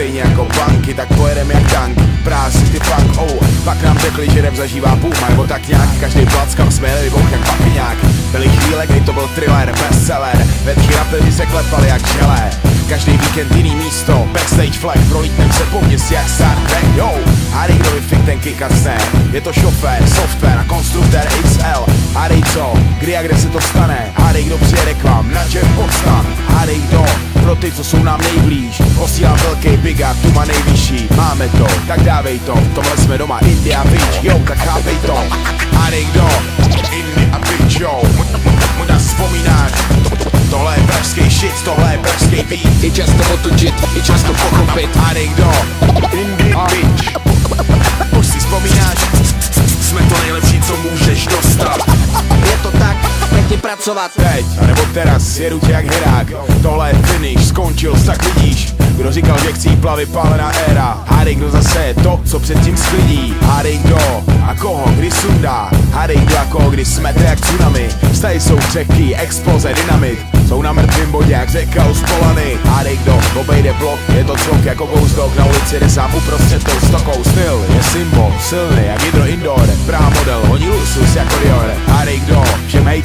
stejně jako banky, tak pojedem jak tank Práci ty funk, oh, pak nám řekli, že rap zažívá boom, nebo tak nějak Každý plac, kam jsme jeli, vybuch jak papiňák Byly chvíle, kdy to byl thriller, bestseller. Vetky rapeři se klepali jak želé Každý víkend jiný místo, backstage flag Prolítnem se po městě jak Star Trek, yo. Hádej, kdo vyfik ten a Je to šofér, software a konstruktér XL Hádej co, kdy a kde se to stane? Hádej, kdo přijede k vám, na čem podstan Hádej kdo, pro ty, co jsou nám nejblíž. Posílám velký big up, tu má nejvyšší. Máme to, tak dávej to, tohle jsme doma India Beach, yo, tak chápej to. Hádej kdo, India Beach, yo Možná vzpomínáš Tohle je pražský shit, tohle je pražský beat. Je čas to otočit, je čas to pochopit. Hádej kdo, pracovat Teď, anebo teraz, jedu tě jak herák. Tohle je finish, skončil, tak vidíš. Kdo říkal, že chcí plavy pálená éra Hádej, kdo zase je to, co předtím sklidí. Hádej, kdo a koho, kdy sundá? Hádej, kdo a koho, kdy smete jak tsunami? Vztahy jsou křehký, exploze, dynamit. Jsou na mrtvým bodě jak řeka u spolany. Hádej kdo, obejde blok, je to cvok jako ghost Na ulici jde sám uprostřed tou stokou. Styl je symbol, silný jak hydro indoor. Prá model, honí lusus jako Dior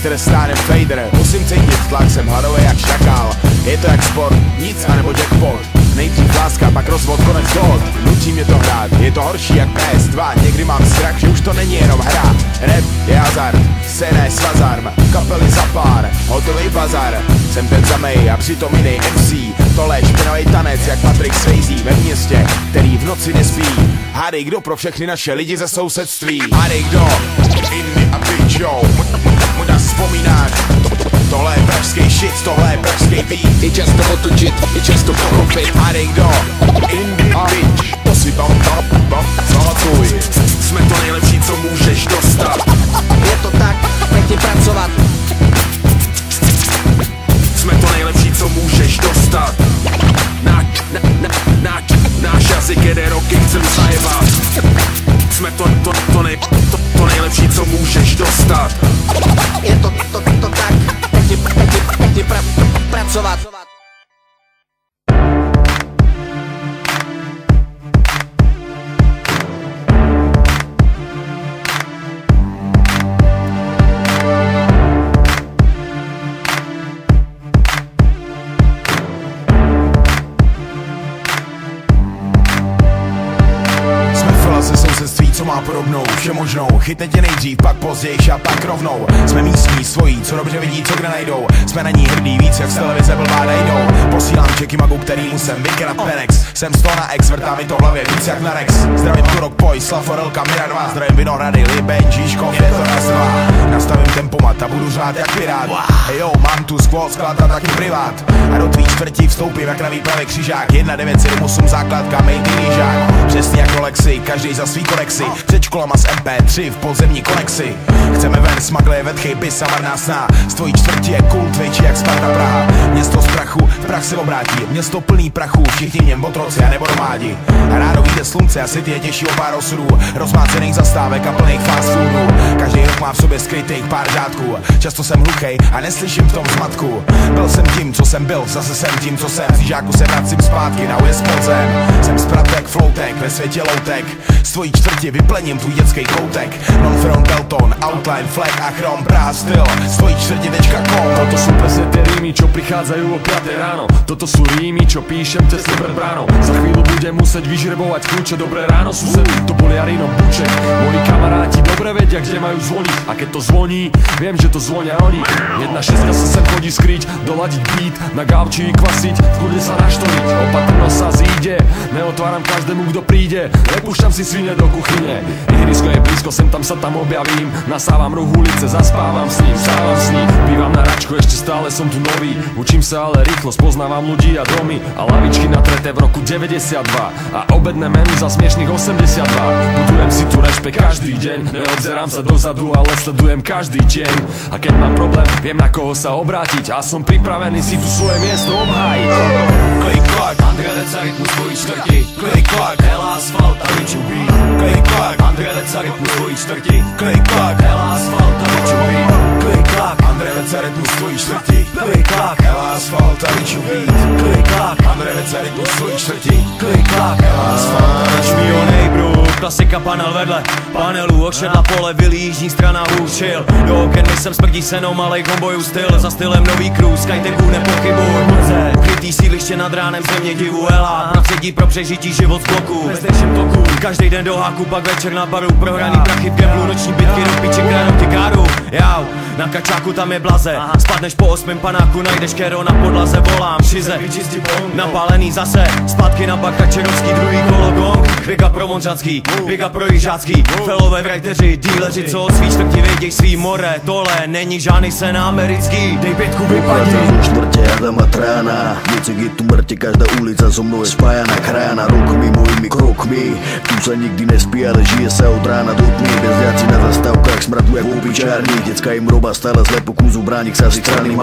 hater stánem fader. Musím cítit tlak, jsem hladový jak šakál Je to jak sport, nic anebo jackpot. Nejdřív láska, pak rozvod, konec dohod. Nutí mě to hrát, je to horší jak PS2 Někdy mám strach, že už to není jenom hra. Rap je hazard, scéna je svazarm Kapely za pár, hotový bazar. Jsem ten samej a přitom jiný MC Tohle špinavý tanec jak Patrick Swayze Ve městě, který v noci nespí. Hádej kdo pro všechny naše lidi ze sousedství? Hádej kdo, Inny a bitch vzpomínáš? Tohle je pražský shit, tohle je pražský beat. Je čas to otočit, je čas to pochopit Hádej kdo, Indy bitch. To si bam, bam, bam, pamatuj Jsme to nejlepší, co můžeš dostat. Je to tak, pěkně pracovat. Jsme to nejlepší, co můžeš dostat. Náš, na, na, náš jazyk jede roky, chcem zajebat. Jsme to, to, to, nej, co má podobnou Všemožnou, chytne tě nejdřív, pak později a pak rovnou. Jsme místní, svojí, co dobře vidí, co kde najdou. Jsme na ní hrdí, víc jak z televize blbá najdou. Posílám čeky magu, který musím vykrat Penex. Jsem z toho na ex, vrtá mi to hlavě víc jak na Rex. Zdravím Turok, Poj, Slaforelka, Mira 2 Zdravím Vinohrady, Liben, Žižkov, je to raz dva. Nastavím tempomat a budu řád jak pirát. Hey yo, mám tu squad, sklad a taky privát. A do tvý čtvrtí vstoupím jak na výpravě křižák. 1, 9, 7, 8, základka, žák Přesně jako Lexi, každý za svý konexy Před školama z MP3 v podzemní konexi. Chceme ven, smagle, vetchy, bis a marná sná Z tvojí čtvrti je kult větší jak Sparta Praha. Město z prachu, v prach se obrátí. Město plný prachu, všichni něm otroci a nebo nomádi Ráno vyjde slunce a city je těžší o pár osudů. Rozmácených zastávek a plných fast foodů. Každý rok má v sobě skrytých pár řádků. Často jsem hluchej a neslyším v tom zmatku. Byl jsem tím, co jsem byl, zase jsem tím, co jsem. Z žáku se vracím zpátky na ujezd Jsem zpratek, floutek, ve světě loutek. Z čtvrti vyplením tvůj dětský koutek. Non-front, Delton, outline, flag a chrom Praha styl, tečka com Toto sú presne tie rímy, čo prichádzajú o 5 ráno. Toto sú rímy, čo píšem tesne pred bránou Za chvíľu budem musieť vyžrebovať kľúče Dobré ráno sused, to bol Jarino Buček. Moji kamaráti dobre vedia, kde majú zvoniť A keď to zvoní, viem, že to zvonia oni. Jedna šestka sa sem chodí skryť, doladiť beat Na gauči kvasiť, v kľude sa naštoriť Opatrnosť sa zíde, neotváram každému, kto príde. Nepúšťam si svine do kuchyne Ihrisko je blízko, sem tam sa tam objavím. Nasávam ruch ulice, zaspávam s ním, stávam s ním. Bývam na račku, ešte stále som tu nový. Učím sa ale rýchlo, spoznávam ľudí a domy. A lavičky natreté v roku 92 A obedné menu za smiešných 82 Budujem si tu rešpekt každý deň Neobzerám sa dozadu, ale sledujem každý deň A keď mám problém, viem na koho sa obrátiť. A som pripravený si tu svoje miesto obhájiť. Klik, svojí čtvrti. Klik klak, hela asfalt a vyčubí Klik klak, Andrej Caretu svojí čtvrti. Klik klak, hela asfalt a vyčubí Klik klak, Andrej Caretu svojí čtvrti. Klik klak, hela asfalt a vyčubí Klik klak, hela asfalt a vyčubí klasika panel vedle Panelu ošedla pole, vylí jižní strana hůřil. Do oken jsem smrdí senou, malej kombojů styl. Za stylem nový cruise, Skytechu nepochybuj Krytý sídliště nad ránem země divu. Ela Prostředí pro přežití život z bloku toku. Každý den do háku, pak večer na baru. Prohraný prachy v gamblu, noční bitky do piče, kránou ti káru. Jau, na kačáku tam je blaze. Spadneš po osmém panáku, najdeš kero na podlaze Volám, šize, napálený zase Zpátky na bakačerovský, druhý kolo gong Big up pro Monřanský, big up pro Jižácký Felové writeři, díleři, co od svý čtvrtí věděj svý more. Tohle není žádný sen americký, dej pětku vypadni. Štvrte Adama Trána Viecek je tu mŕte, každá ulica so mnou je spájana Krána rokmi, mojimi krokmi. Tu sa nikdy nespí, ale žije sa od rána. Do tmy Bezďaci na zastávkach smradu jak v opičárni Decka im roba stále zle po kúzu bránik sa si strany